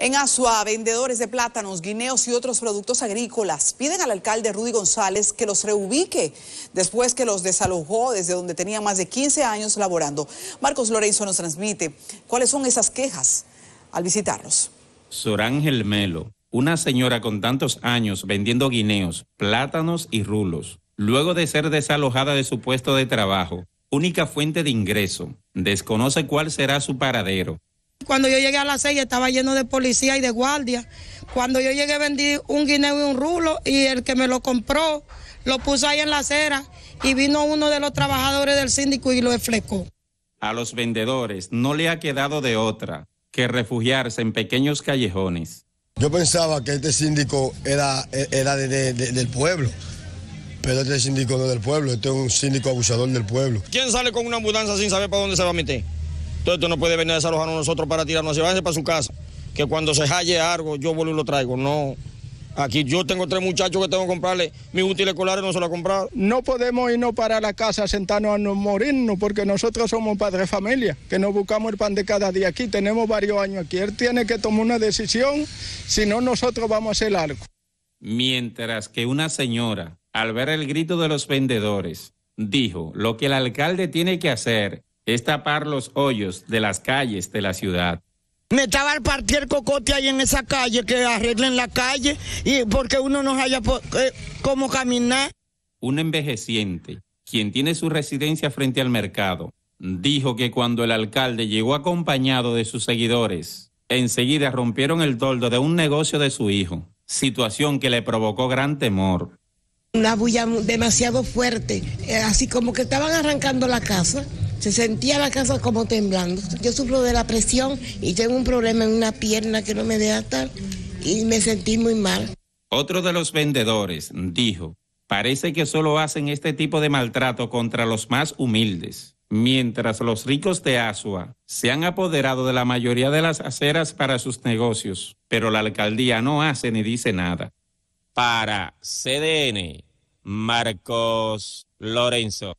En Asua, vendedores de plátanos, guineos y otros productos agrícolas piden al alcalde Rudy González que los reubique después que los desalojó desde donde tenía más de 15 años laborando. Marcos Lorenzo nos transmite cuáles son esas quejas al visitarlos. Sorángel Melo, una señora con tantos años vendiendo guineos, plátanos y rulos, luego de ser desalojada de su puesto de trabajo, única fuente de ingreso, desconoce cuál será su paradero cuando yo llegué a las seis estaba lleno de policía y de guardia. Cuando yo llegué vendí un guineo y un rulo y el que me lo compró lo puso ahí en la acera y vino uno de los trabajadores del síndico y lo eflecó. A los vendedores no le ha quedado de otra que refugiarse en pequeños callejones. Yo pensaba que este síndico era, era del pueblo. Pero este síndico no es del pueblo, este es un síndico abusador del pueblo. ¿Quién sale con una mudanza sin saber para dónde se va a meter? Entonces tú no puedes venir a desalojarnos nosotros para tirarnos y váyanse para su casa. Que cuando se halle algo, yo vuelvo y lo traigo. No. Aquí yo tengo tres muchachos que tengo que comprarle mis útiles escolares, no se lo he comprado. No podemos irnos para la casa, sentarnos a no morirnos, porque nosotros somos padres de familia, que no buscamos el pan de cada día aquí. Tenemos varios años aquí. Él tiene que tomar una decisión, si no, nosotros vamos a hacer algo. Mientras que una señora, al ver el grito de los vendedores, dijo lo que el alcalde tiene que hacer es tapar los hoyos de las calles de la ciudad. Me estaba al partir cocote ahí en esa calle, que arreglen la calle, y porque uno no haya eh, cómo caminar. Un envejeciente, quien tiene su residencia frente al mercado, dijo que cuando el alcalde llegó acompañado de sus seguidores, enseguida rompieron el toldo de un negocio de su hijo, situación que le provocó gran temor. Una bulla demasiado fuerte, eh, así como que estaban arrancando la casa se sentía la casa como temblando. Yo sufro de la presión y tengo un problema en una pierna que no me deja estar y me sentí muy mal. Otro de los vendedores dijo, parece que solo hacen este tipo de maltrato contra los más humildes, mientras los ricos de Asua se han apoderado de la mayoría de las aceras para sus negocios, pero la alcaldía no hace ni dice nada. Para CDN, Marcos Lorenzo.